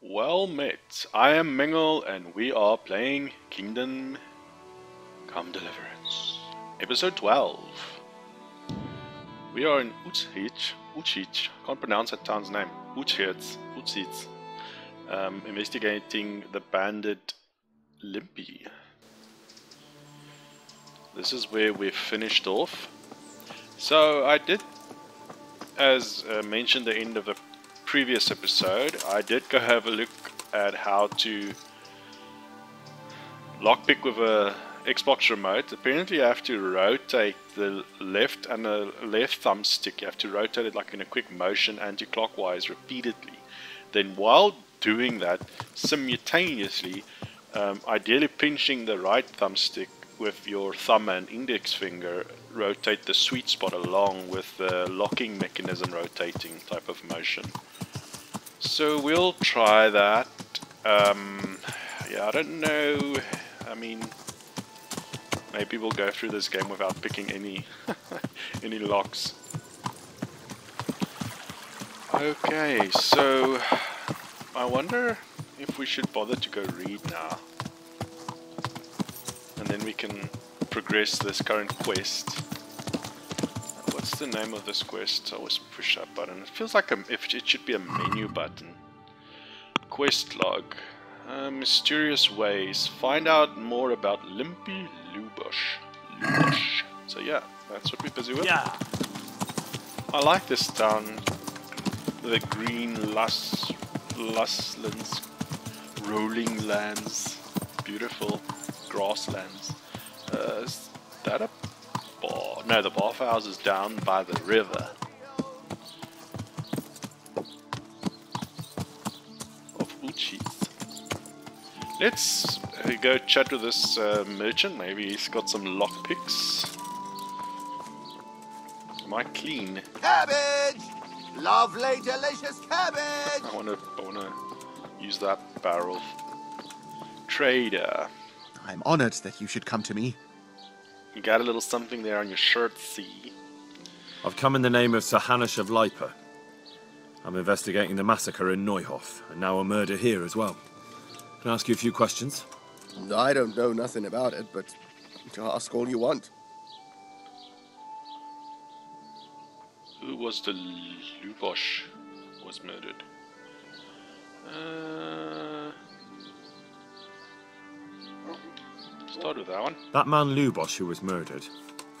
Well met. I am Mengel and we are playing Kingdom Come Deliverance. Episode 12. We are in Utschich. Utschich. Can't pronounce that town's name. Utschich. Utschich. Um, investigating the bandit Limpy. This is where we finished off. So I did, as uh, mentioned the end of the previous episode, I did go have a look at how to lockpick with a Xbox remote. Apparently you have to rotate the left and the left thumbstick. You have to rotate it like in a quick motion anti-clockwise repeatedly. Then while doing that, simultaneously, um, ideally pinching the right thumbstick with your thumb and index finger, rotate the sweet spot along with the locking mechanism rotating type of motion. So we'll try that. Um, yeah, I don't know. I mean, maybe we'll go through this game without picking any any locks. Okay, so I wonder if we should bother to go read now. And then we can progress this current quest. What's the name of this quest? Always push that button. It feels like a, if it should be a menu button. Quest log. Uh, mysterious ways. Find out more about Limpy Lubosh. Lubosh. So yeah, that's what we're busy with. Yeah. I like this town. The green lush, lushlands, rolling lands, beautiful grasslands. Uh, is that a? No, the bathhouse is down by the river. Of Uchis. Let's uh, go chat with this uh, merchant. Maybe he's got some lockpicks. Am I clean? Cabbage! Lovely, delicious cabbage! I wanna, I wanna use that barrel. Trader. I'm honored that you should come to me. You got a little something there on your shirt, see? I've come in the name of Sir Hanush of Lipa. I'm investigating the massacre in Neuhof, and now a murder here as well. Can I ask you a few questions? I don't know nothing about it, but you can ask all you want. Who was the Lubosh was murdered? Uh, start with that one. That man Lubosh who was murdered,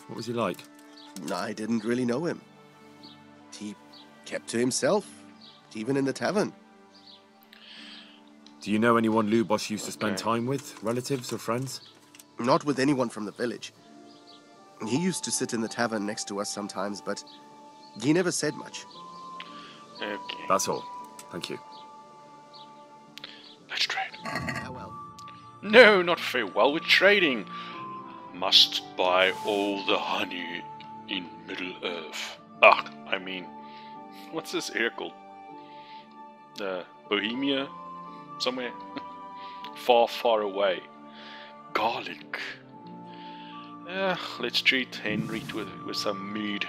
what was he like? I didn't really know him. He kept to himself, even in the tavern. Do you know anyone Lubosh used to spend time with? Relatives or friends? Not with anyone from the village. He used to sit in the tavern next to us sometimes, but he never said much. Okay, That's all. Thank you. let's trade. No, not farewell, we're trading. Must buy all the honey in Middle Earth. Ah, I mean, what's this area called? Uh, Bohemia? Somewhere? far, far away. Garlic. Uh, let's treat Henry with, with some mead.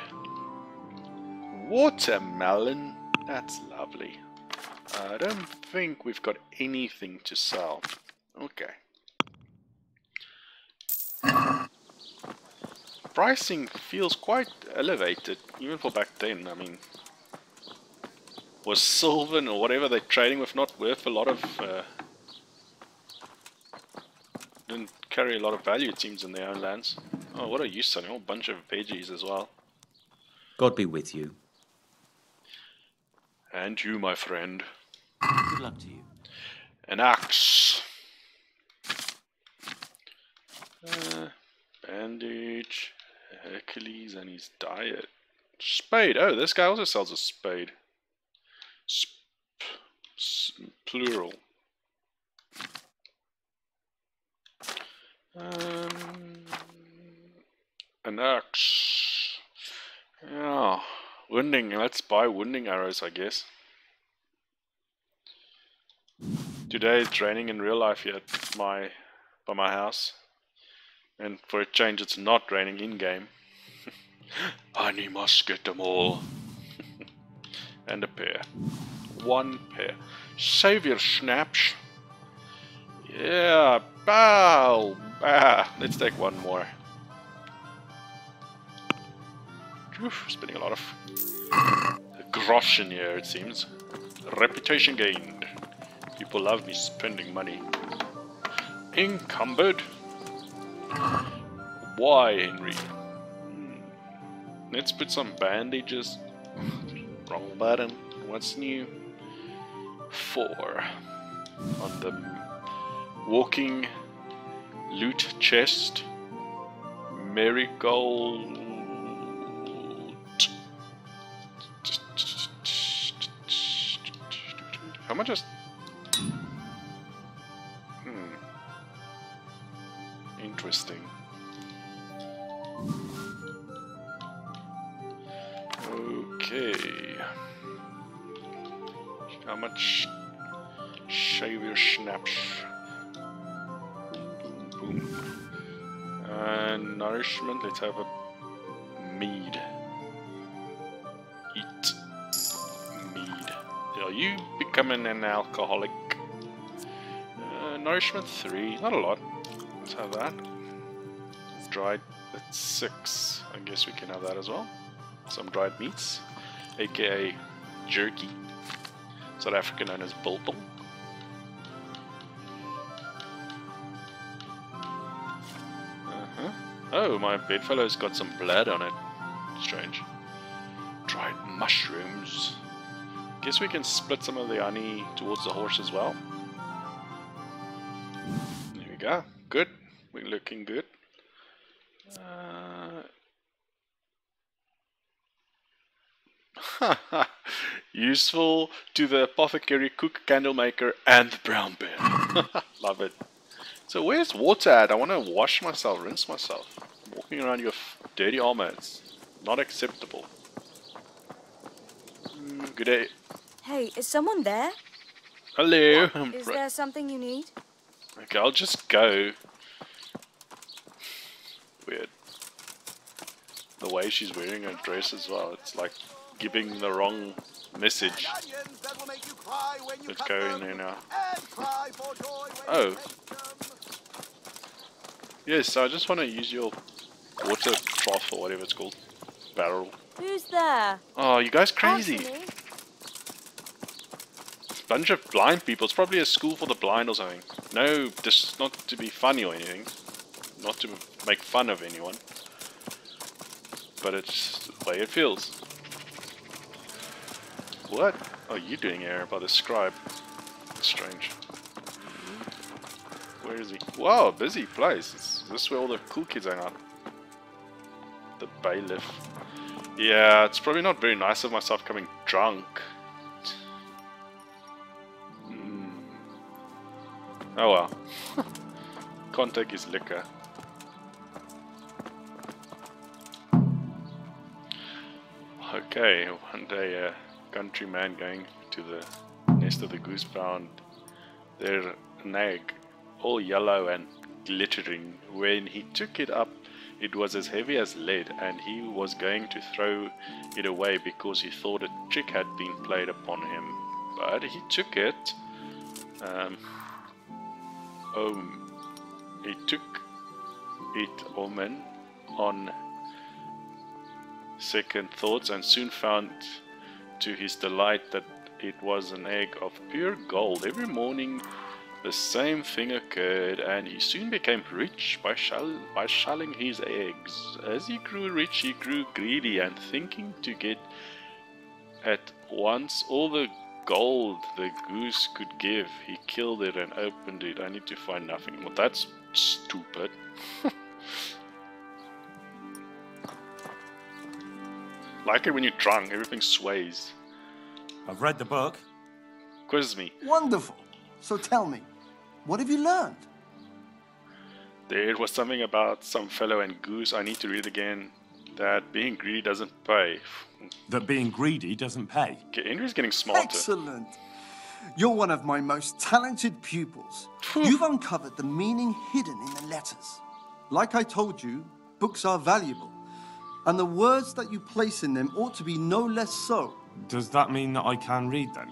Watermelon? That's lovely. I don't think we've got anything to sell. Okay. Pricing feels quite elevated, even for back then. I mean, was Sylvan or whatever they're trading with not worth a lot of. Uh, didn't carry a lot of value, it seems, in their own lands. Oh, what are you selling? A whole bunch of veggies as well. God be with you. And you, my friend. Good luck to you. An axe. Uh, bandage. Hercules and his diet. Spade. Oh, this guy also sells a spade. Sp- plural. Um, an axe. Yeah. Wounding. Let's buy wounding arrows, I guess. Today it's raining in real life here at my by my house. And for a change it's not raining in game. Honey must get them all. and a pair. One pair. Savior snaps. Yeah, bow, bow. Let's take one more. Oof, spending a lot of grosh in here, it seems. Reputation gained. People love me spending money. Encumbered. Why, Henry? Hmm. Let's put some bandages. Wrong button. What's new? Four. On the walking loot chest. Marigold. How much is. Let's have a mead. Eat mead. Are you becoming an alcoholic? Uh, nourishment 3, not a lot. Let's have that. Dried, that's 6. I guess we can have that as well some dried meats, aka jerky, South African known as biltong. Oh, my bedfellow's got some blood on it. Strange. Dried mushrooms. Guess we can split some of the honey towards the horse as well. There we go. Good. We're looking good. Uh, Useful to the apothecary, cook, candle maker, and the brown bear. Love it. So where's water at? I want to wash myself, rinse myself. Walking around your dirty armor, it's not acceptable. Mm, good day. Hey, is someone there? Hello. Is there something you need? Okay, I'll just go. Weird. The way she's wearing her dress as well, it's like giving the wrong message. Onions that will make you cry when you Let's go in them, there now. And cry for joy when Oh. Make them. I just want to use your water trough or whatever it's called. Barrel. Who's there? Oh, you guys crazy. Bunch of blind people. It's probably a school for the blind or something. No, just not to be funny or anything. Not to make fun of anyone. But it's the way it feels. What are you doing here by the scribe? Strange. Where is he? Wow, busy place. Is this where all the cool kids hang out? The bailiff. Yeah, it's probably not very nice of myself coming drunk. Hmm. Oh well. Can't take his liquor. Okay, one day a countryman going to the nest of the goose found their nag all yellow and glittering. When he took it up, it was as heavy as lead, and he was going to throw it away because he thought a trick had been played upon him. But he took it. Um, oh, he took it, Omen, on second thoughts and soon found to his delight that it was an egg of pure gold. Every morning the same thing occurred and he soon became rich by, shell, by shelling his eggs. As he grew rich he grew greedy and thinking to get at once all the gold the goose could give, he killed it and opened it only to find nothing. Well that's stupid. like it when you're drunk, everything sways. I've read the book. Quiz me. Wonderful. So tell me, what have you learned? There was something about some fellow and goose. I need to read again. That being greedy doesn't pay. That being greedy doesn't pay. Okay, Henry's getting smarter. Excellent. You're one of my most talented pupils. You've uncovered the meaning hidden in the letters. Like I told you, books are valuable, and the words that you place in them ought to be no less so. Does that mean that I can read then?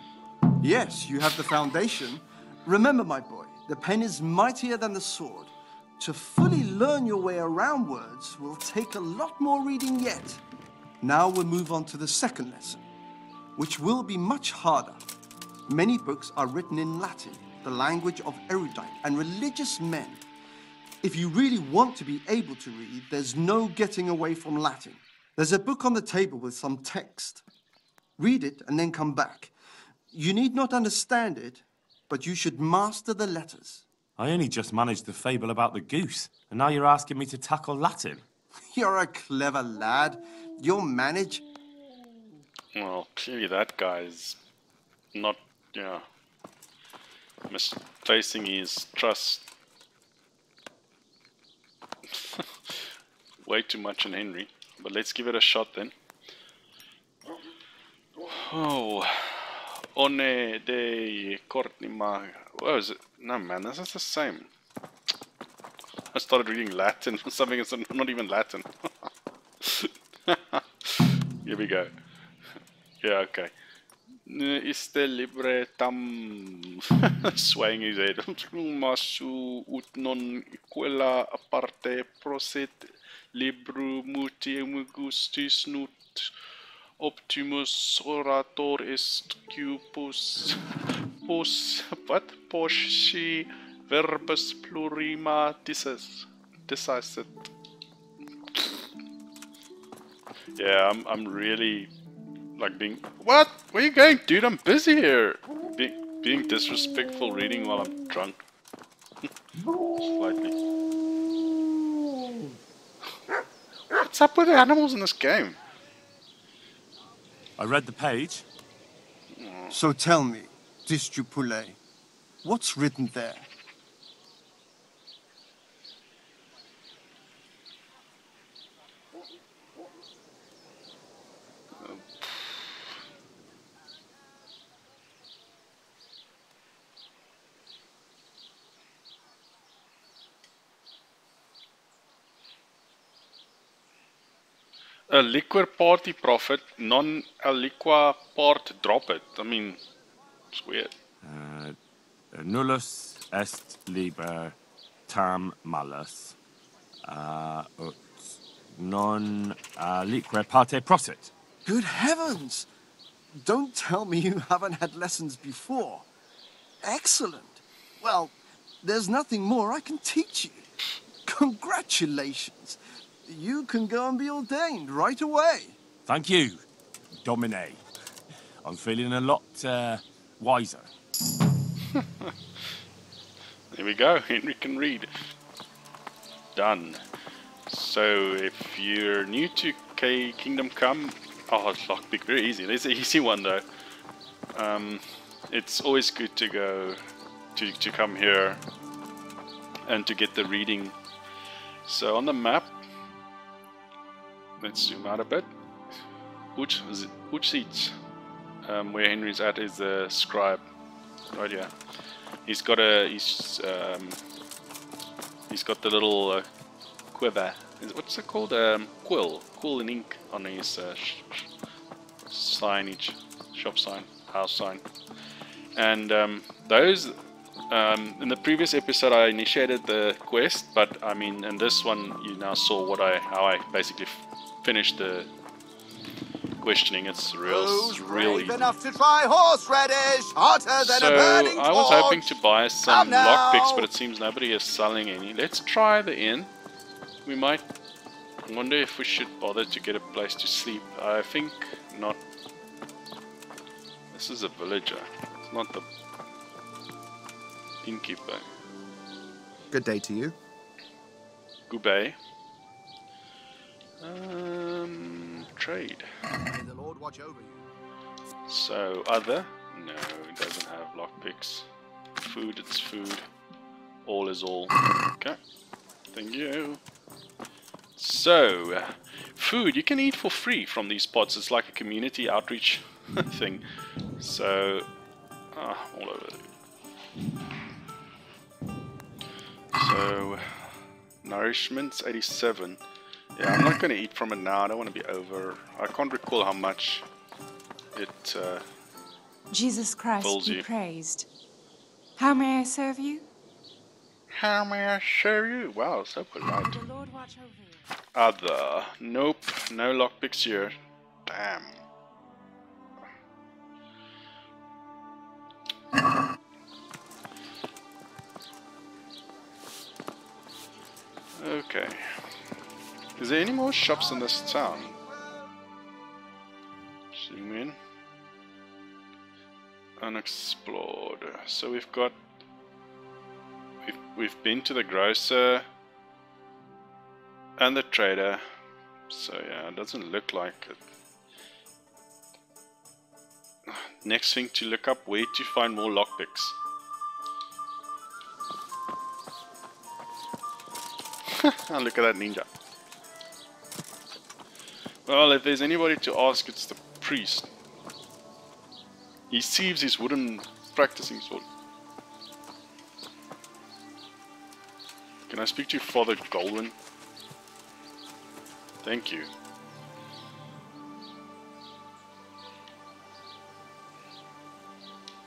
Yes, you have the foundation. Remember, my boy, the pen is mightier than the sword. To fully learn your way around words will take a lot more reading yet. Now we'll move on to the second lesson, which will be much harder. Many books are written in Latin, the language of erudite and religious men. If you really want to be able to read, there's no getting away from Latin. There's a book on the table with some text. Read it and then come back. You need not understand it, but you should master the letters. I only just managed the fable about the goose, and now you're asking me to tackle Latin. You're a clever lad. You'll manage. Well, clearly that guy's not, you know, misplacing his trust way too much in Henry. But let's give it a shot then. Oh, One eh, de Courtney Mag. What is it? No, man, this is the same. I started reading Latin for something that's not even Latin. Here we go. Yeah, okay. Iste libre tam swaying his head. Masu ut non quella aparte proset libru muti gustis nut optimus orator est cupus pos what posci verbus plurima dices decicit yeah i'm i'm really like being what? Where you going? Dude i'm busy here. Be, being disrespectful reading while i'm drunk. Slightly what's up with the animals in this game I read the page. So tell me, Distupule, what's written there? A liquor party profit, non a liqua part drop it. I mean, it's weird. Uh, nullus est liber tam malus uh, ut non alique parte prosit. Good heavens! Don't tell me you haven't had lessons before. Excellent. Well, there's nothing more I can teach you. Congratulations. You can go and be ordained right away. Thank you, Domine. I'm feeling a lot uh, wiser. There we go. Henry can read. Done. So if you're new to K Kingdom Come, oh, it's lockpick, very easy. There's an easy one though. Um, it's always good to go to to come here and to get the reading. So on the map, let's zoom out a bit. Uch um, where Henry's at, is the scribe. Right here. He's got a he's um, he's got the little uh, quiver. What's it called? Um, quill, quill in ink on his uh, signage, shop sign, house sign, and um, those. Um, in the previous episode, I initiated the quest, but I mean, in this one, you now saw what I how I basically f- finished the questioning. It's real, Who's real brave easy. enough to try horseradish, hotter than So a burning I was hoping to buy some lockpicks, but it seems nobody is selling any. Let's try the inn. We might. I wonder if we should bother to get a place to sleep. I think not. This is a villager. It's not the innkeeper. Good day to you. Gubei. Um, trade. May the Lord watch over you. So, other? No, it doesn't have lockpicks. Food, it's food. All is all. Okay. Thank you. So, uh, food you can eat for free from these pots. It's like a community outreach thing. So, ah, all over. So, nourishment's 87. Yeah, I'm not going to eat from it now. I don't want to be over. I can't recall how much it uh, Jesus Christ be you. praised. How may I serve you? How may I serve you? Wow, so polite. The Lord watch over you. Other. Nope, no lockpicks here. Damn. Okay. Is there any more shops in this town? Zoom in. Unexplored. So we've got. We've, we've been to the grocer and the trader. So yeah, it doesn't look like it. Next thing to look up where to find more lockpicks. look at that ninja. Well, if there's anybody to ask, it's the priest. He thieves his wooden practicing sword. Can I speak to Father Godwin? Thank you.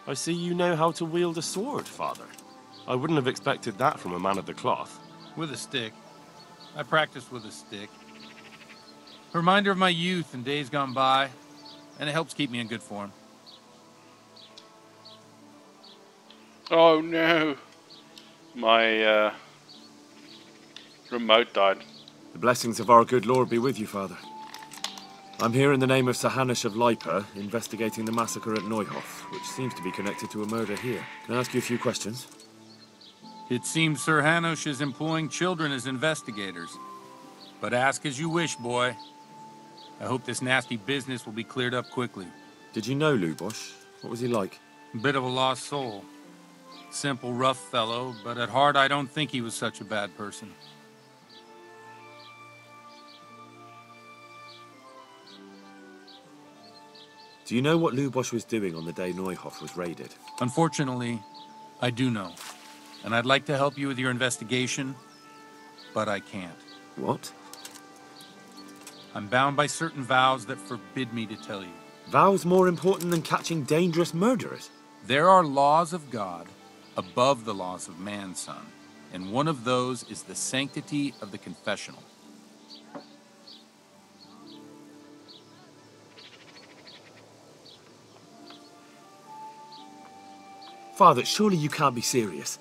I see you know how to wield a sword, Father. I wouldn't have expected that from a man of the cloth. With a stick. I practice with a stick. A reminder of my youth and days gone by, and it helps keep me in good form. Oh no! My uh, remote died. The blessings of our good Lord be with you, Father. I'm here in the name of Sir Hanush of Lipa, investigating the massacre at Neuhof, which seems to be connected to a murder here. Can I ask you a few questions? It seems Sir Hanush is employing children as investigators. But ask as you wish, boy. I hope this nasty business will be cleared up quickly. Did you know Lubosh? What was he like? Bit of a lost soul. Simple, rough fellow, but at heart I don't think he was such a bad person. Do you know what Lubosh was doing on the day Neuhof was raided? Unfortunately, I do know. And I'd like to help you with your investigation, but I can't. What? I'm bound by certain vows that forbid me to tell you. Vows more important than catching dangerous murderers? There are laws of God above the laws of man, son, and one of those is the sanctity of the confessional. Father, surely you can't be serious.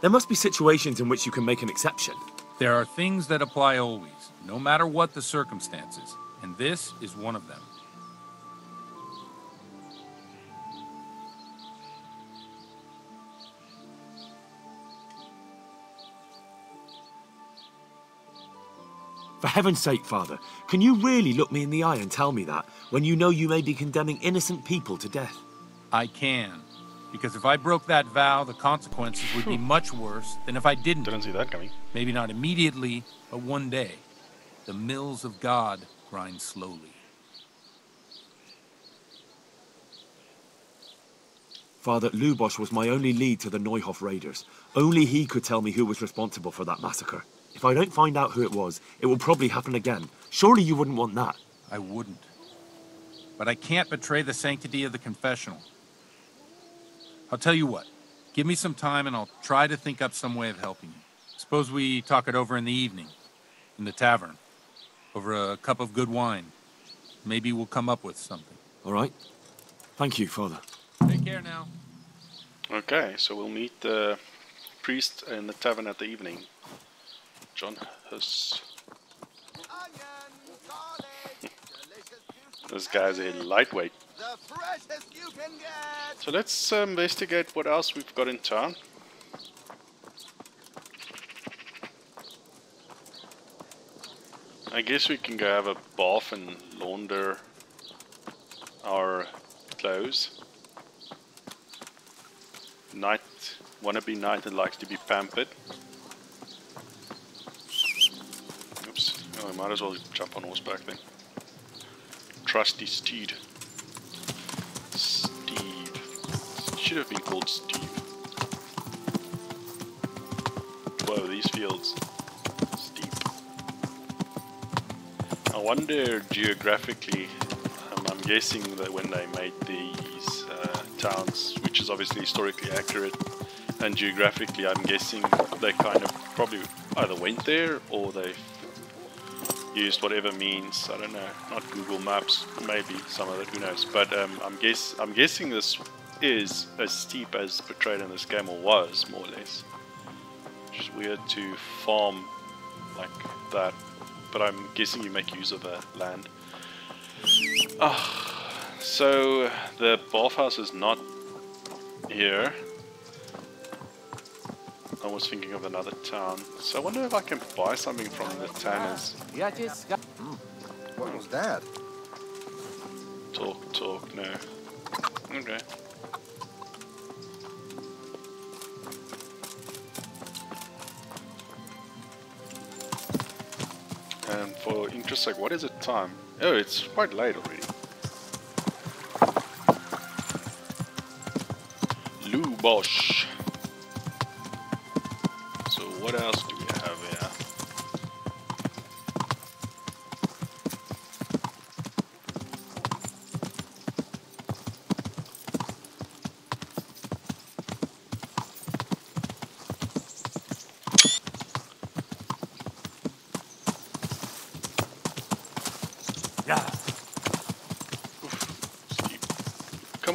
There must be situations in which you can make an exception. There are things that apply always, no matter what the circumstances, and this is one of them. For heaven's sake, Father, can you really look me in the eye and tell me that when you know you may be condemning innocent people to death? I can, because if I broke that vow, the consequences would be hmm. much worse than if I didn't. Didn't see that coming. Maybe not immediately, but one day. The mills of God grind slowly. Father, Lubosh was my only lead to the Neuhof raiders. Only he could tell me who was responsible for that massacre. If I don't find out who it was, it will probably happen again. Surely you wouldn't want that. I wouldn't. But I can't betray the sanctity of the confessional. I'll tell you what. Give me some time and I'll try to think up some way of helping you. Suppose we talk it over in the evening, in the tavern, over a cup of good wine. Maybe we'll come up with something. All right. Thank you, Father. Take care now. Okay, so we'll meet the priest in the tavern at the evening. John Huss. This guy's a lightweight. The you can get. So let's uh, investigate what else we've got in town. I guess we can go have a bath and launder our clothes. Knight, wannabe knight that likes to be pampered. Oops, oh, I might as well jump on horseback then. Trusty steed. Steve. Should have been called Steve. Whoa, these fields. I wonder geographically, um, I'm guessing that when they made these uh, towns, which is obviously historically accurate. And geographically, I'm guessing they kind of probably either went there or they've used whatever means. I don't know, not Google Maps, maybe some of it, who knows. But um, I'm guess I'm guessing this is as steep as portrayed in this game, or was more or less. Which is weird to farm like that, but I'm guessing you make use of the land. Ah, so the bathhouse is not here. I was thinking of another town. So I wonder if I can buy something from the tanners. What was that? Talk, talk, no. Okay. For interest sake, what is it time? Oh, it's quite late already. Lubosh. So what else do we have here? Yeah. Steep.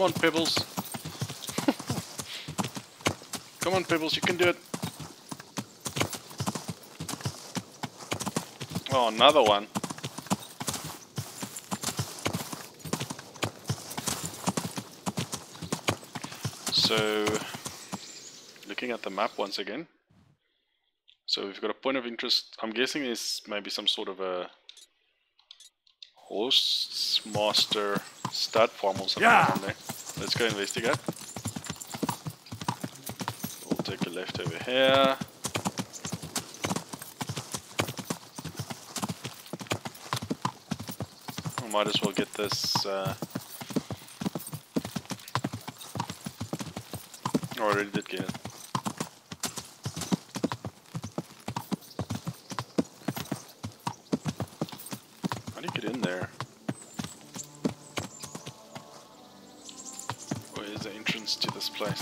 Come on, Pebbles. Come on, Pebbles, you can do it. Oh, another one. So, looking at the map once again. So we've got a point of interest. I'm guessing there's maybe some sort of a Hosts Master Stud Farm or something Yeah. on there. Let's go investigate. We'll take a left over here. I might as well get this. Uh... I already did get it. How do you get in there? Where is the entrance to this place? Yeah. A bit annoying. It's probably on the other side.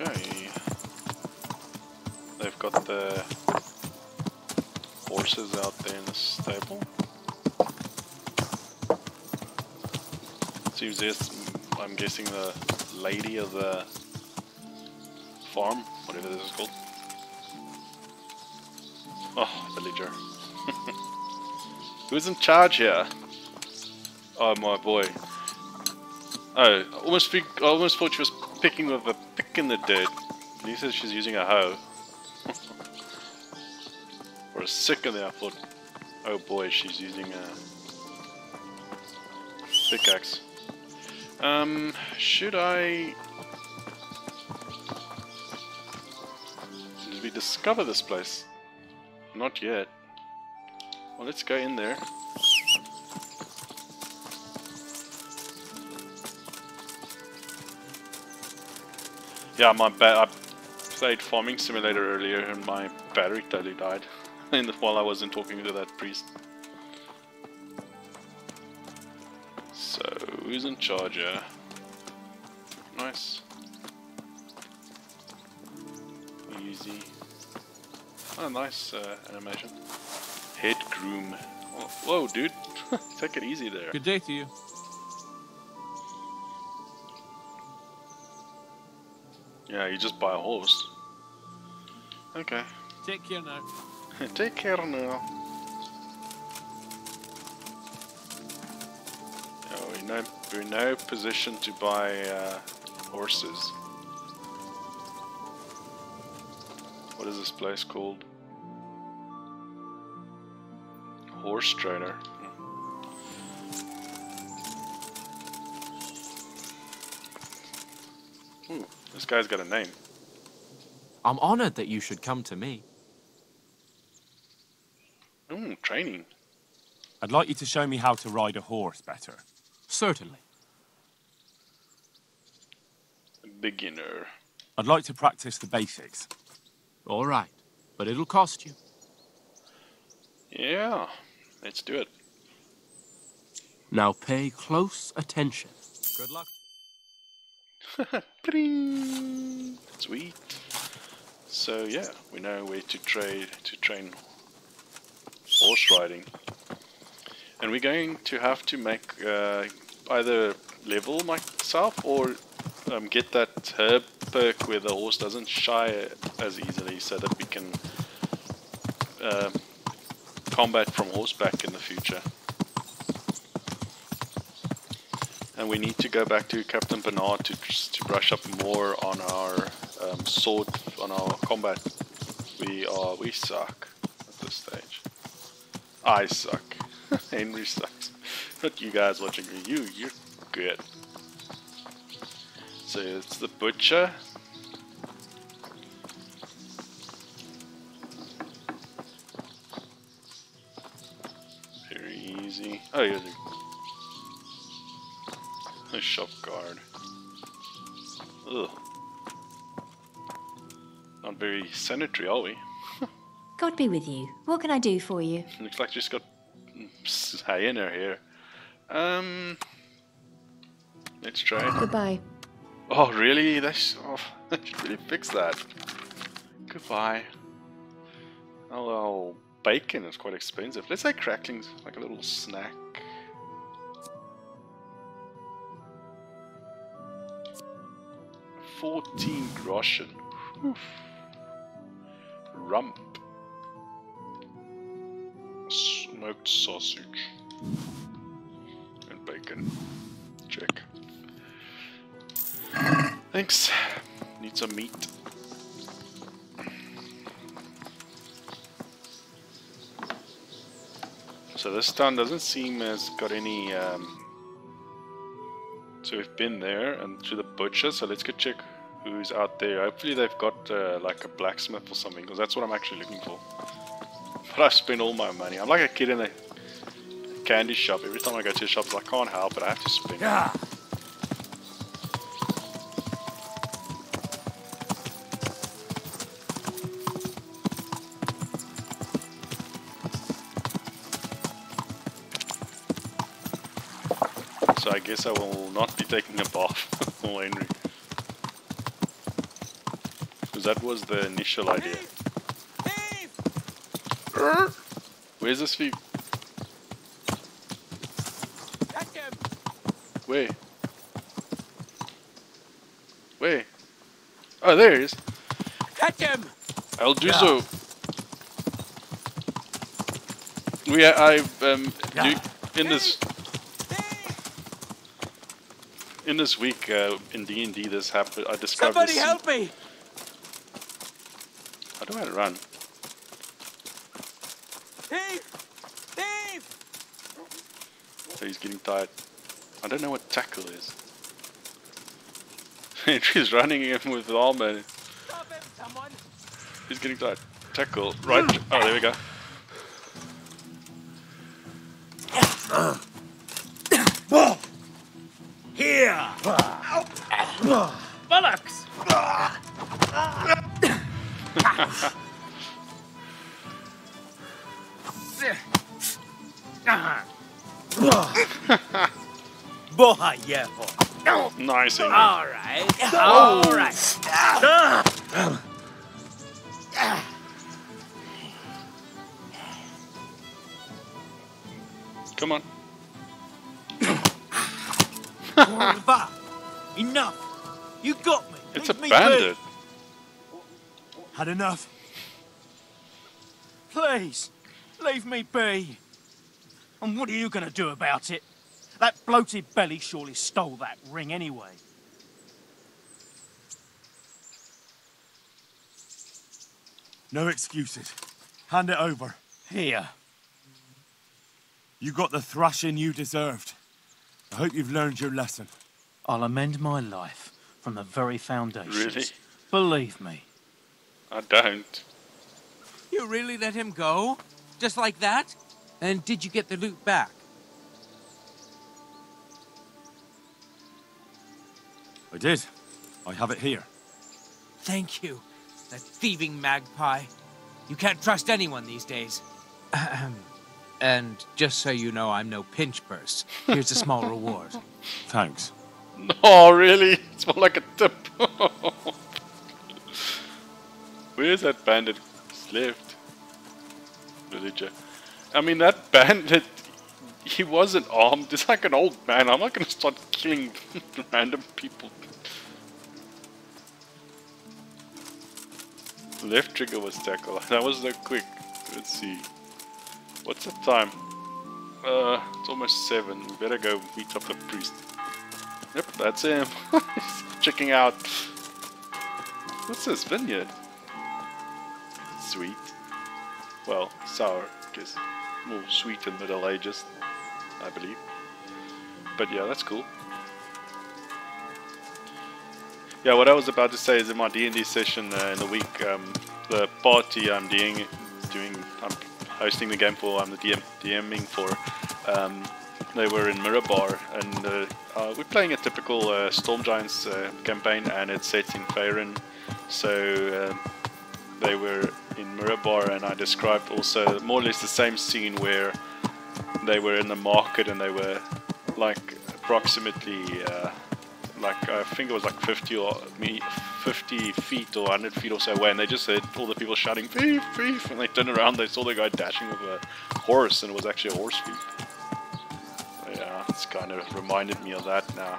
Okay. They've got the horses out there in the stable. Seems this, I'm guessing the lady of the farm, whatever this is called. Oh, villager. Who's in charge here? Oh, my boy. Oh, I almost, I almost thought she was picking with a pick in the dirt. He says she's using a hoe. or a second there I thought, oh boy, she's using a pickaxe. Um, should I... Did we discover this place? Not yet. Well, let's go in there. Yeah, my ba- I played Farming Simulator earlier and my battery totally died while I wasn't talking to that priest. Who's in charge here? Nice. Easy. Oh, nice uh, animation. Head groom. Oh, whoa, dude. Take it easy there. Good day to you. Yeah, you just buy a horse. Okay. Take care now. Take care now. No, we're in no position to buy uh, horses. What is this place called? Horse trainer. Ooh, this guy's got a name. I'm honored that you should come to me. Ooh, training. I'd like you to show me how to ride a horse better. Certainly. Beginner. I'd like to practice the basics. All right, but it'll cost you. Yeah, let's do it. Now pay close attention. Good luck. Sweet. So yeah, we know where to trade to train horse riding, and we're going to have to make uh, either level myself or um, get that herb perk where the horse doesn't shy as easily, so that we can um, combat from horseback in the future. And we need to go back to Captain Bernard to to brush up more on our um, sword, on our combat. We are we suck at this stage. I suck. Henry sucks. Not you guys watching me. You you're good. So it's the butcher. Very easy. Oh yeah. A shop guard. Ugh. Not very sanitary, are we? God be with you. What can I do for you? Looks like she's got hay in. Um, let's try it. Goodbye. Oh, really? That's oh, I should really fix that. Goodbye. Oh, well, bacon is quite expensive. Let's say cracklings, like a little snack. Fourteen groschen. Oof. Rump. Smoked sausage. And bacon. Check. Thanks. Need some meat. So this town doesn't seem as got any. Um... So we've been there and to the butcher. So let's go check who's out there. Hopefully they've got uh, like a blacksmith or something, because that's what I'm actually looking for. But I spend all my money. I'm like a kid in a candy shop. Every time I go to the shops, I can't help it. I have to spend. Yeah. So I guess I will not be taking a bath or Henry. Because that was the initial idea. Where's this thief? Where? Where? Oh, there he is. Catch him! I'll do so. We, I, um, do, in this, in this week, uh, in D and D, this happened. I discovered Somebody help me! How do I run? Thief! Thief! I don't know what tackle is. She's running him with someone! He's getting tired. Tackle. Right. Oh, there we go. Nice. Henry. All right. All right. Come on. Enough. You got me. It's a me bandit. be. Had enough. Please, leave me be. And what are you going to do about it? That bloated belly surely stole that ring anyway. No excuses. Hand it over. Here. You got the thrashing you deserved. I hope you've learned your lesson. I'll amend my life from the very foundations. Really? Believe me. I don't. You really let him go? Just like that? And did you get the loot back? I did. I have it here. Thank you. That thieving magpie. You can't trust anyone these days. Ahem. and just so you know, I'm no pinch purse. Here's a small reward. Thanks. Oh, really? It's more like a tip. Where's that bandit left? Villager. I mean, that bandit, he wasn't armed. It's like an old man. I'm not going to start killing random people. Left trigger was tackle. That was that quick. Let's see. What's the time? Uh, it's almost seven. We better go meet up the priest. Yep, that's him. Checking out. What's this vineyard? Sweet. Well, sour, because more sweet in the Middle Ages, I believe. But yeah, that's cool. Yeah, what I was about to say is in my D&D session uh, in the week, um, the party I'm doing, doing, I'm hosting the game for, I'm the DM, DMing for, um, they were in Mirabar, and uh, uh, we're playing a typical uh, Storm Giants uh, campaign, and it's set in Faerun. So um, they were in Mirabar, and I described also more or less the same scene where they were in the market, and they were like approximately, uh, like I think it was like 50 or me, 50 feet or 100 feet or so away, and they just heard all the people shouting beef, beef, and they turned around, they saw the guy dashing with a horse, and it was actually a horse thief. Yeah, it's kind of reminded me of that now.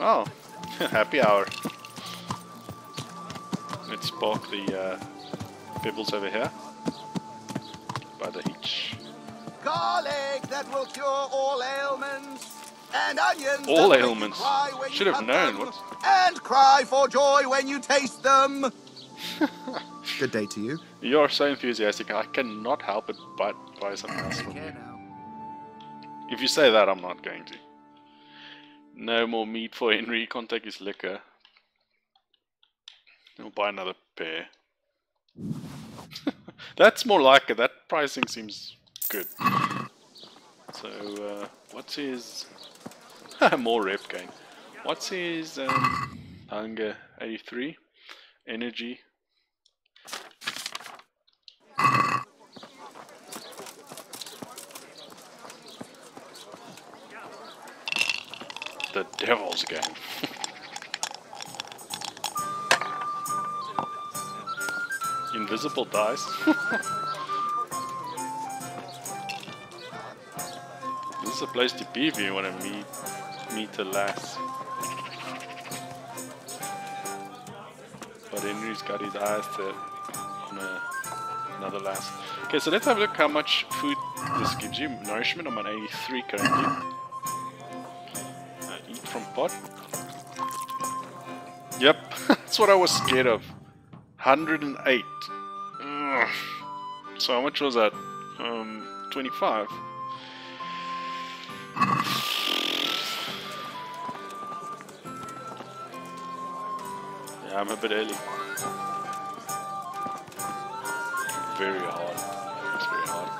Oh, happy hour. Let's spark the uh, pebbles over here by the hitch. Garlic that will cure all ailments. And onions All that make you ailments. Should have known. What? And cry for joy when you taste them. Good day to you. You are so enthusiastic. I cannot help it but buy some else from you. If you say that, I'm not going to. No more meat for Henry. Can't take his liquor. He'll buy another pair. That's more like it. That pricing seems good. So, uh, what's his... more rep gain. What's his um, hunger? 83. Energy. The devil's game. Invisible dice. this is a place to be if you want to meet meet a lass. But Henry's got his eyes set on a, another lass. Okay, so let's have a look how much food this gives you. Nourishment, I'm on 83 currently. Uh, eat from pot. Yep, that's what I was scared of. 108. So how much was that? Um, 25. Yeah, I'm a bit early. Very hard. It's very hard.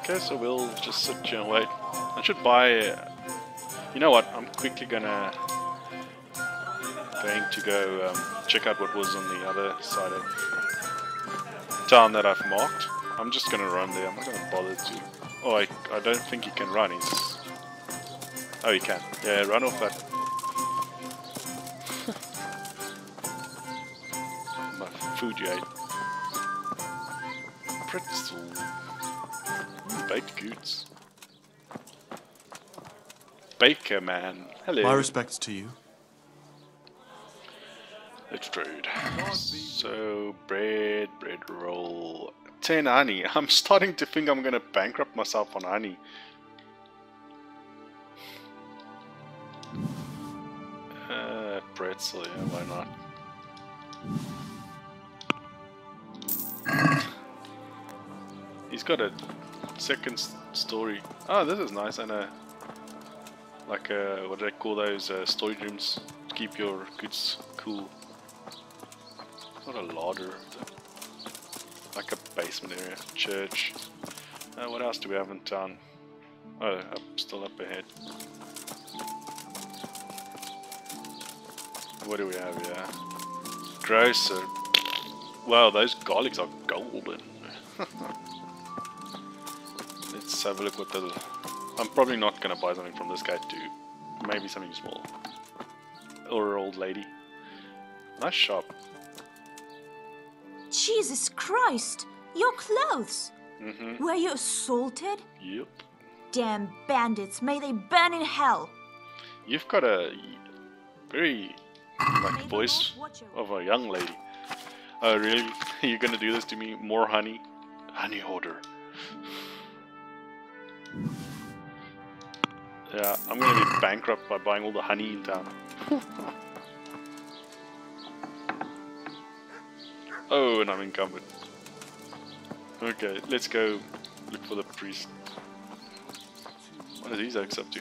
Okay, so we'll just sit here and wait. I should buy. Uh, you know what? I'm quickly gonna going to go um, check out what was on the other side of town that I've marked. I'm just gonna run there. I'm not gonna bother to. Oh, I, I don't think he can run. He's. Oh, he can. Yeah, run off that. My food you ate. Pretzel. Baked goods. Baker man. Hello. My respects to you. Let's. So, bread, bread roll. 10 honey. I'm starting to think I'm gonna bankrupt myself on honey. Uh, pretzel, yeah, why not? He's got a second story. Oh, this is nice, and a like a what do they call those uh, storage rooms? To keep your goods cool. Not a larder. Like a basement area. Church. Uh, what else do we have in town? Oh, up, still up ahead. What do we have here? Grocer. Wow, those garlics are golden. Let's have a look what the... I'm probably not gonna buy something from this guy too. Maybe something small. Or old lady. Nice shop. Jesus Christ! Your clothes! Mm-hmm. Were you assaulted? Yep. Damn bandits, may they burn in hell! You've got a very like voice of a young lady. Oh really? You're gonna do this to me? More honey? Honey order. Yeah, I'm gonna be bankrupt by buying all the honey in town. oh, and I'm encumbered. Okay, let's go look for the priest. What are these oaks up to?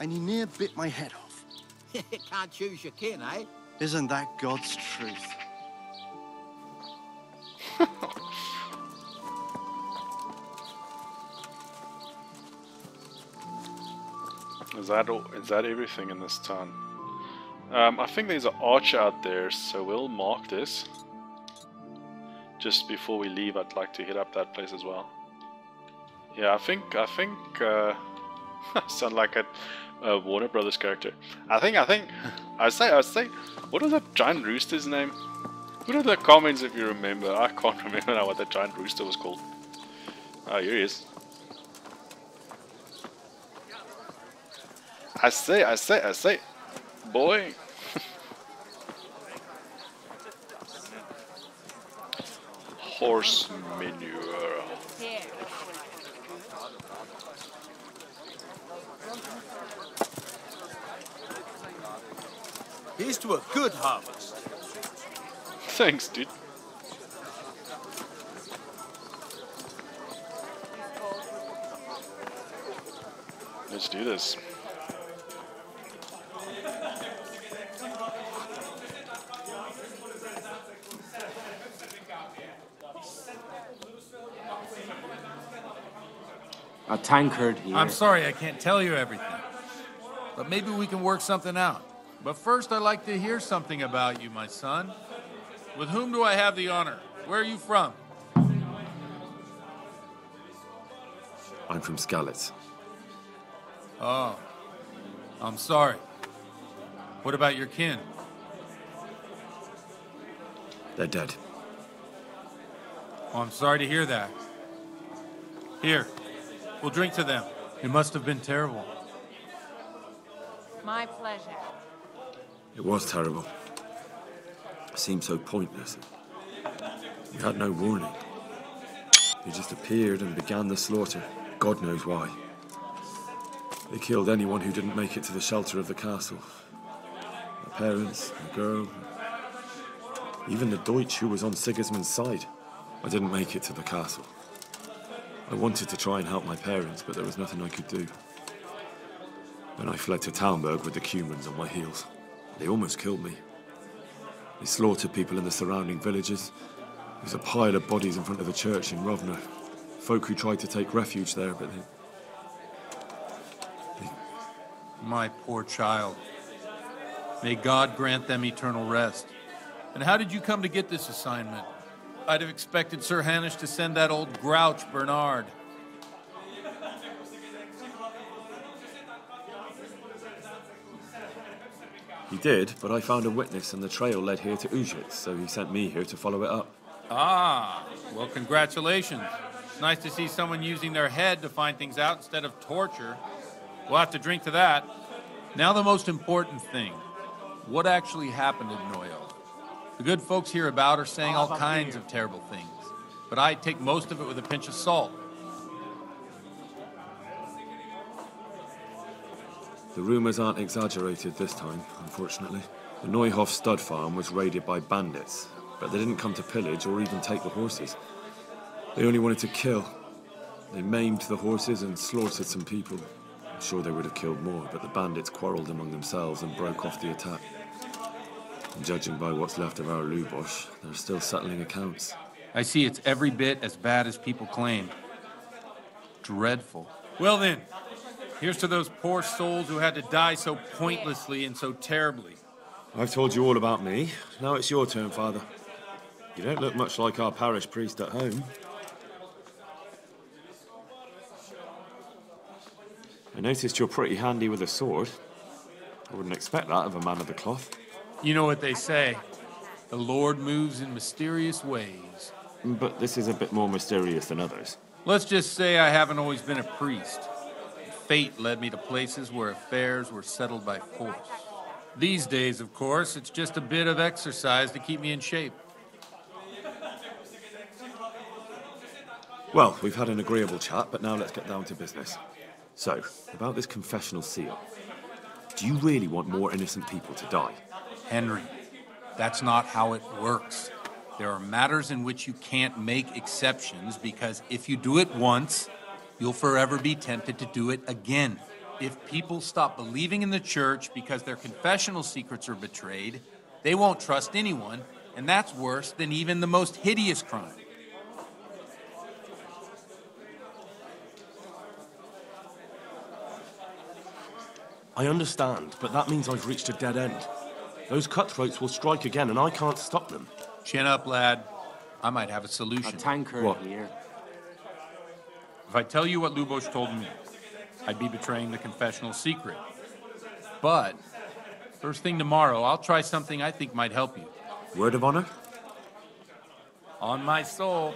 And he near bit my head off. Can't choose your kin, eh? Isn't that God's truth? Is that all, is that everything in this town? Um, I think there's an archer out there, so we'll mark this. Just before we leave, I'd like to hit up that place as well. Yeah, I think I think uh, sound like a, a Warner Brothers character. I think I think I say I say what was that giant rooster's name? Put in the comments if you remember. I can't remember now what that giant rooster was called. Oh, here he is. I say, I say, I say, boy. Horse manure. Here's to a good harvest. Thanks, dude. Let's do this. Tankard here. I'm sorry I can't tell you everything. But maybe we can work something out. But first, I'd like to hear something about you, my son. With whom do I have the honor? Where are you from? I'm from Skalitz. Oh, I'm sorry. What about your kin? They're dead. Oh, I'm sorry to hear that. Here, we'll drink to them. It must have been terrible. My pleasure. It was terrible. It seemed so pointless. You had no warning. They just appeared and began the slaughter. God knows why. They killed anyone who didn't make it to the shelter of the castle. My parents, the girl, even the Deutsch who was on Sigismund's side. I didn't make it to the castle. I wanted to try and help my parents, but there was nothing I could do. Then I fled to Talmberg with the Cumans on my heels. They almost killed me. They slaughtered people in the surrounding villages. There's a pile of bodies in front of the church in Rovna. Folk who tried to take refuge there, but they... My poor child. May God grant them eternal rest. And how did you come to get this assignment? I'd have expected Sir Hanush to send that old grouch, Bernard. He did, but I found a witness and the trail led here to Uzhitz, so he sent me here to follow it up. Ah, well, congratulations. It's Nice to see someone using their head to find things out instead of torture. We'll have to drink to that. Now, the most important thing what actually happened in Neuhof? The good folks hereabout are saying all kinds of terrible things, but I take most of it with a pinch of salt. The rumours aren't exaggerated this time, unfortunately. The Neuhof stud farm was raided by bandits, but they didn't come to pillage or even take the horses. They only wanted to kill. They maimed the horses and slaughtered some people. I'm sure they would have killed more, but the bandits quarrelled among themselves and broke off the attack. Judging by what's left of our Lubosh, they're still settling accounts. I see it's every bit as bad as people claim. Dreadful. Well then, here's to those poor souls who had to die so pointlessly and so terribly. I've told you all about me. Now it's your turn, Father. You don't look much like our parish priest at home. I noticed you're pretty handy with a sword. I wouldn't expect that of a man of the cloth. You know what they say. The Lord moves in mysterious ways. But this is a bit more mysterious than others. Let's just say I haven't always been a priest. Fate led me to places where affairs were settled by force. These days, of course, it's just a bit of exercise to keep me in shape. Well, we've had an agreeable chat, but now let's get down to business. So, about this confessional seal. Do you really want more innocent people to die? Henry, that's not how it works. There are matters in which you can't make exceptions because if you do it once, you'll forever be tempted to do it again. If people stop believing in the church because their confessional secrets are betrayed, they won't trust anyone, and that's worse than even the most hideous crime. I understand, but that means I've reached a dead end. Those cutthroats will strike again, and I can't stop them. Chin up, lad. I might have a solution. A tankard What? here. If I tell you what Lubosh told me, I'd be betraying the confessional secret. But, first thing tomorrow, I'll try something I think might help you. Word of honor? On my soul.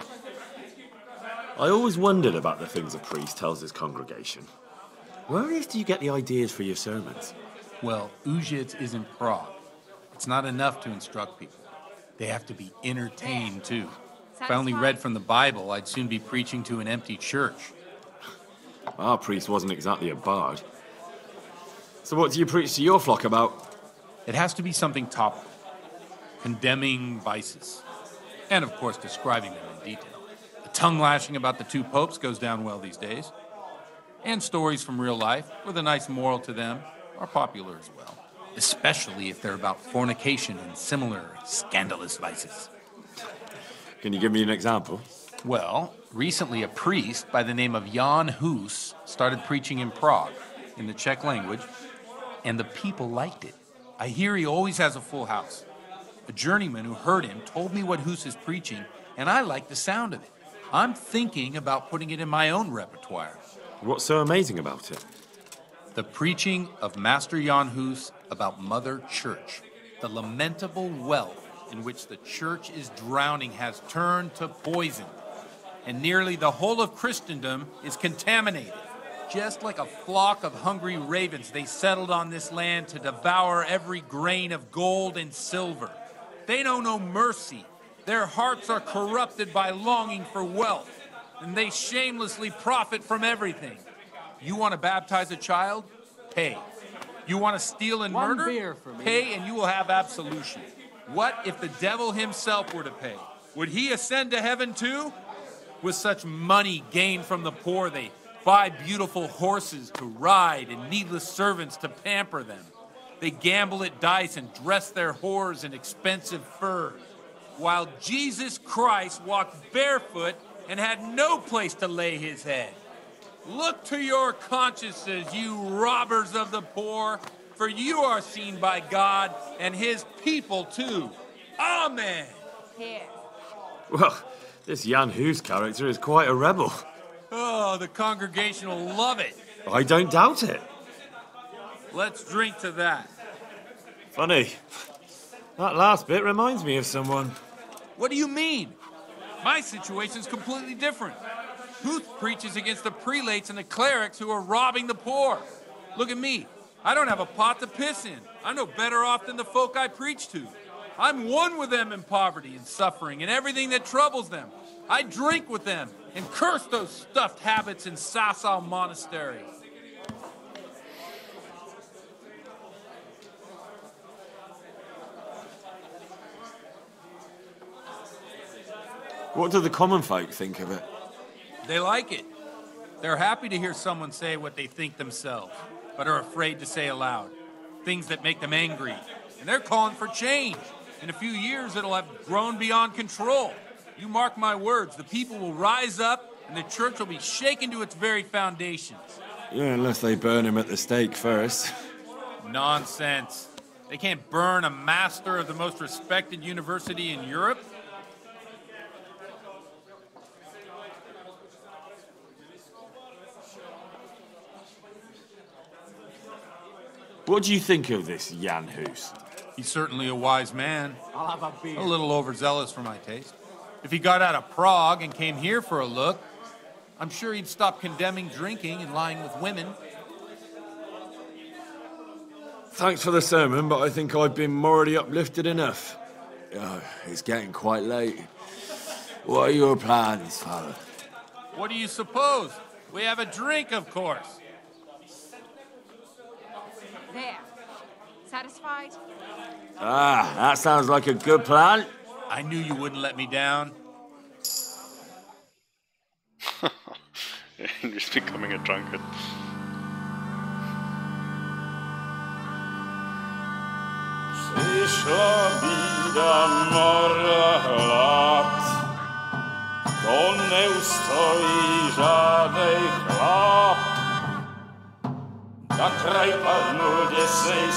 I always wondered about the things a priest tells his congregation. Where on earth do you get the ideas for your sermons? Well, Uzhitz is in Prague. It's not enough to instruct people. They have to be entertained, too. If I only read from the Bible, I'd soon be preaching to an empty church. Our priest wasn't exactly a bard. So what do you preach to your flock about? It has to be something topical, condemning vices, and of course, describing them in detail. The tongue lashing about the two popes goes down well these days, and stories from real life with a nice moral to them are popular as well, especially if they're about fornication and similar scandalous vices. Can you give me an example? Well, recently a priest by the name of Jan Hus started preaching in Prague in the Czech language, and the people liked it. I hear he always has a full house. A journeyman who heard him told me what Hus is preaching, and I like the sound of it. I'm thinking about putting it in my own repertoire. What's so amazing about it? The preaching of Master Jan Hus about Mother Church, the lamentable wealth in which the church is drowning has turned to poison, and nearly the whole of Christendom is contaminated. Just like a flock of hungry ravens, they settled on this land to devour every grain of gold and silver. They know no mercy. Their hearts are corrupted by longing for wealth, and they shamelessly profit from everything. You want to baptize a child? Pay. You want to steal and One murder? beer for me. Pay and you will have absolution. What if the devil himself were to pay? Would he ascend to heaven too? With such money gained from the poor, they buy beautiful horses to ride and needless servants to pamper them. They gamble at dice and dress their whores in expensive furs, while Jesus Christ walked barefoot and had no place to lay his head. Look to your consciences, you robbers of the poor, for you are seen by God and his people too. Amen. Here. Well, this Jan Hus character is quite a rebel. Oh, the congregation will love it. I don't doubt it. Let's drink to that. Funny. That last bit reminds me of someone. What do you mean? My situation's completely different. Hus preaches against the prelates and the clerics who are robbing the poor. Look at me. I don't have a pot to piss in. I'm no better off than the folk I preach to. I'm one with them in poverty and suffering and everything that troubles them. I drink with them and curse those stuffed habits in Sasau Monastery. What do the common folk think of it? They like it. They're happy to hear someone say what they think themselves, but are afraid to say aloud. Things that make them angry, And they're calling for change. In a few years, it'll have grown beyond control. You mark my words, the people will rise up and the church will be shaken to its very foundations. Yeah, unless they burn him at the stake first. Nonsense. They can't burn a master of the most respected university in Europe. What do you think of this Jan Hus? He's certainly a wise man. I'll have a beer. A little overzealous for my taste. If he got out of Prague and came here for a look, I'm sure he'd stop condemning drinking and lying with women. Thanks for the sermon, but I think I've been morally uplifted enough. Oh, it's getting quite late. What are your plans, Father? What do you suppose? We have a drink, of course. There. Satisfied? Ah, that sounds like a good plan. I knew you wouldn't let me down. Henry's becoming a drunkard. Przyszła bida mora lat, to nie żadnej chlap. Na kraj padł desej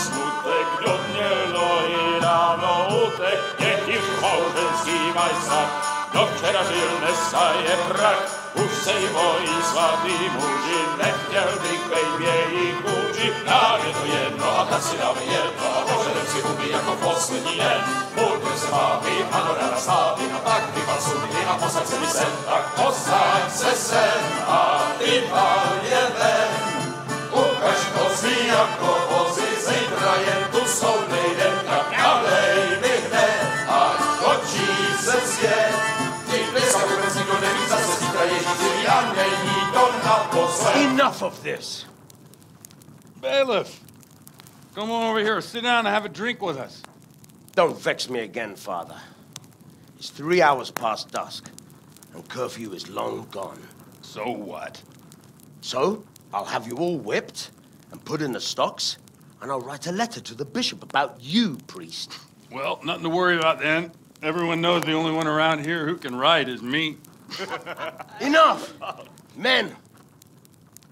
pátek, kdo mělo i ráno utek, děti v moře zývaj sad. Kdo včera žil, dnesa je prach, už jí bojí svatý muži, nechtěl bych bej v její kůži. Nám je to jedno a tak si dám jedno a požerem si huby jako poslední den. Budu se bávy, ano ráda slávy a tak vypad sudy a posaď se mi sem. Tak posaď se sem a vypal je ven, ukaž to si jako vozí. Zítra tu jsou nejden, tak nalej mi hned, ať točí se svět. Ty dneska vůbec nikdo neví, zase zítra Ježíši a není to naposled. Enough of this. Bailiff, come on over here, sit down and have a drink with us. Don't vex me again, Father. It's three hours past dusk, and curfew is long gone. So what? So, I'll have you all whipped and put in the stocks, and I'll write a letter to the bishop about you, priest. Well, nothing to worry about then. Everyone knows the only one around here who can write is me. Enough! Men,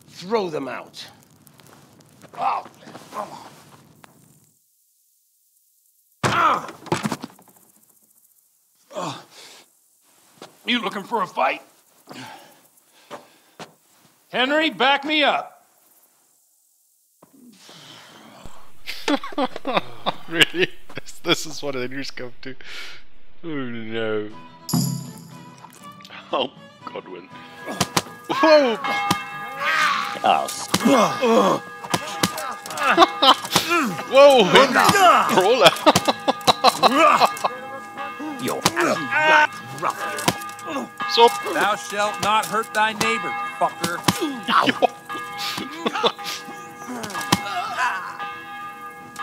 throw them out. Oh, come on. Ah! Oh. You looking for a fight? Henry, back me up. really? This, this is what Henry's come to. Oh no. Oh, Godwin. Whoa! Oh. Whoa! Brawler! Yo, So, Thou shalt not hurt thy neighbor, fucker.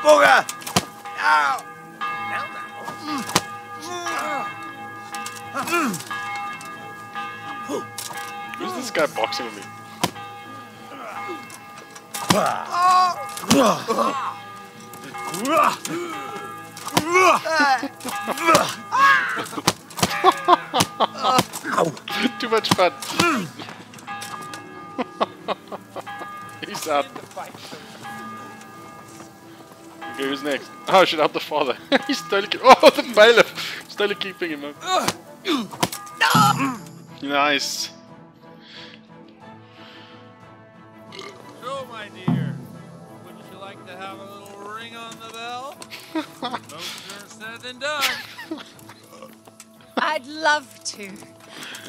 Booger! Ow! who's this guy boxing with me? Too much fun. He's out. Okay, who's next? Oh, I should help the father. He's totally keep- Oh, the bailiff! He's totally keeping him up. Nice. So, my dear, wouldn't you like to have a little ring on the bell? no sooner said than done. I'd love to.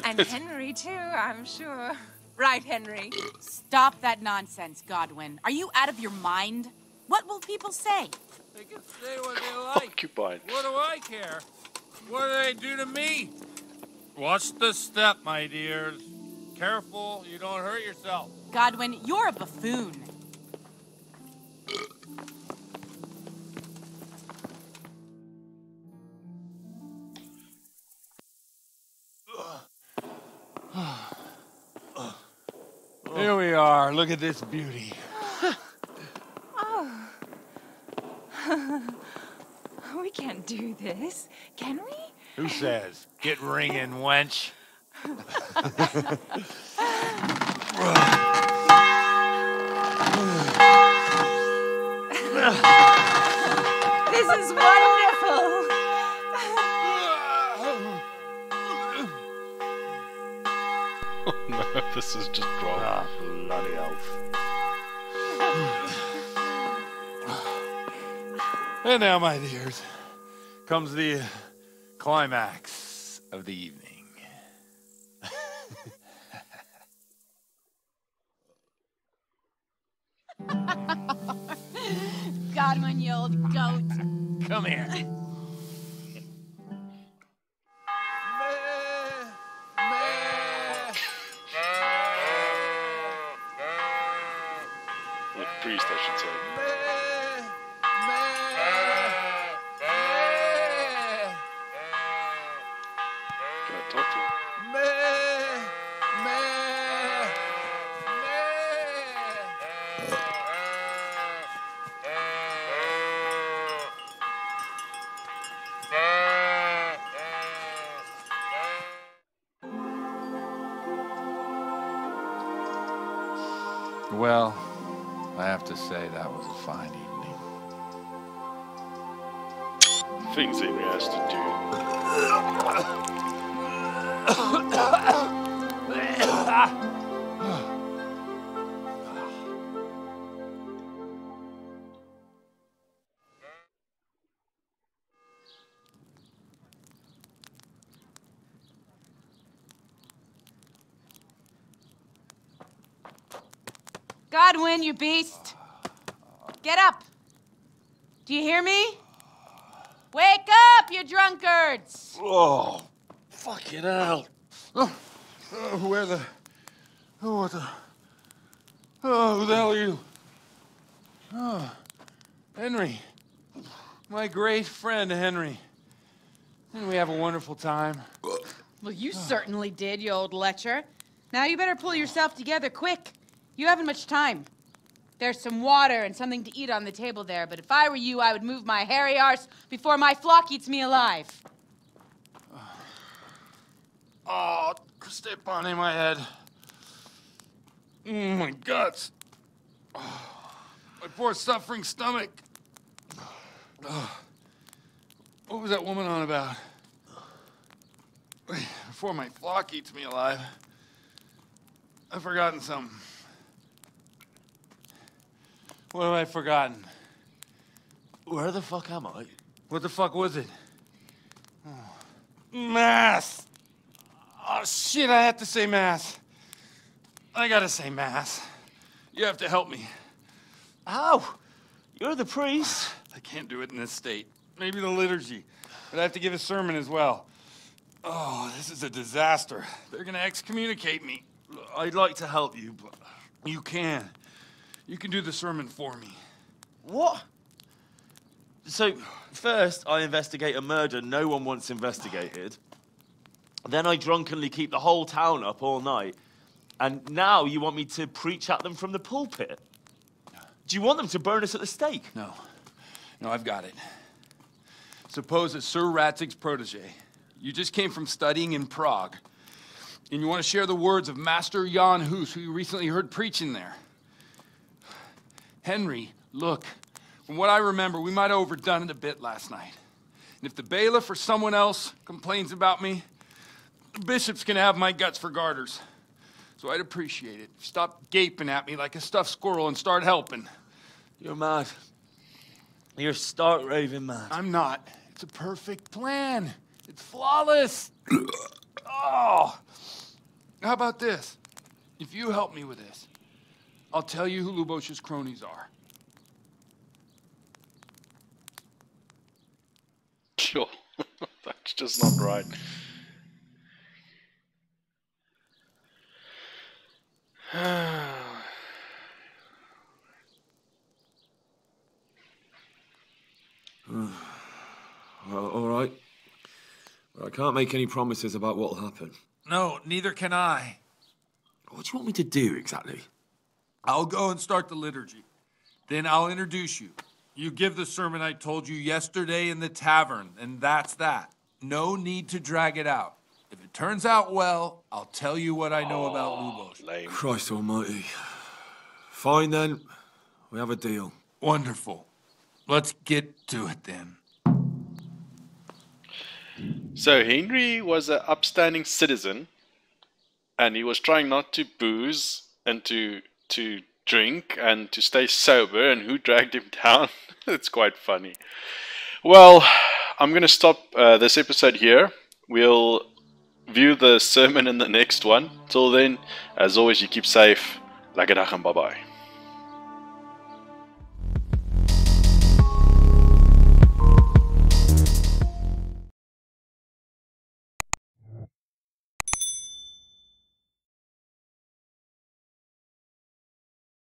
And Henry, too, I'm sure. Right, Henry. Stop that nonsense, Godwin. Are you out of your mind? What will people say? They can say what they like. Occupied. What do I care? What do they do to me? Watch the step, my dears. Careful, you don't hurt yourself. Godwin, you're a buffoon. Here we are. Look at this beauty. Oh. can't do this, can we? Who says? Get ringing, wench. this is wonderful. Oh no, this is just wrong. Ah, bloody elf. And now, my dears, comes the climax of the evening. Godwin, you old goat. Come here. Did, you old lecher. Now you better pull yourself together quick. You haven't much time. There's some water and something to eat on the table there, but if I were you, I would move my hairy arse before my flock eats me alive. Oh, step on in my head. Mm, my guts. Oh, my poor suffering stomach. Oh, what was that woman on about? Before my flock eats me alive. I've forgotten something. What have I forgotten? Where the fuck am I? What the fuck was it? Oh, mass! Oh, shit, I have to say mass. I gotta say mass. You have to help me. How? You're the priest. I can't do it in this state. Maybe the liturgy. But I have to give a sermon as well. Oh, this is a disaster. They're gonna excommunicate me. I'd like to help you, but. You can. You can do the sermon for me. What? So, first, I investigate a murder no one wants investigated. Then I drunkenly keep the whole town up all night. And now you want me to preach at them from the pulpit? Do you want them to burn us at the stake? No. No, I've got it. Suppose that Sir Radzig's protege. You just came from studying in Prague. And you want to share the words of Master Jan Hus, who you recently heard preaching there. Henry, look, from what I remember, we might have overdone it a bit last night. And if the bailiff or someone else complains about me, the bishop's gonna have my guts for garters. So I'd appreciate it. Stop gaping at me like a stuffed squirrel and start helping. You're mad. You're stark raving mad. I'm not. It's a perfect plan. It's flawless. oh. How about this? If you help me with this, I'll tell you who Lubosh's cronies are. Sure. That's just not right. well, all right. But I can't make any promises about what'll happen. No, neither can I. What do you want me to do exactly? I'll go and start the liturgy. Then I'll introduce you. You give the sermon I told you yesterday in the tavern, and that's that. No need to drag it out. If it turns out well, I'll tell you what I know about Lubosh. Christ almighty. Fine then. We have a deal. Wonderful. Let's get to it then. So Henry was an upstanding citizen, and he was trying not to booze and to to drink and to stay sober. And who dragged him down? it's quite funny. Well, I'm going to stop uh, this episode here. We'll view the sermon in the next one. Till then, as always, you keep safe. Dag and bye bye.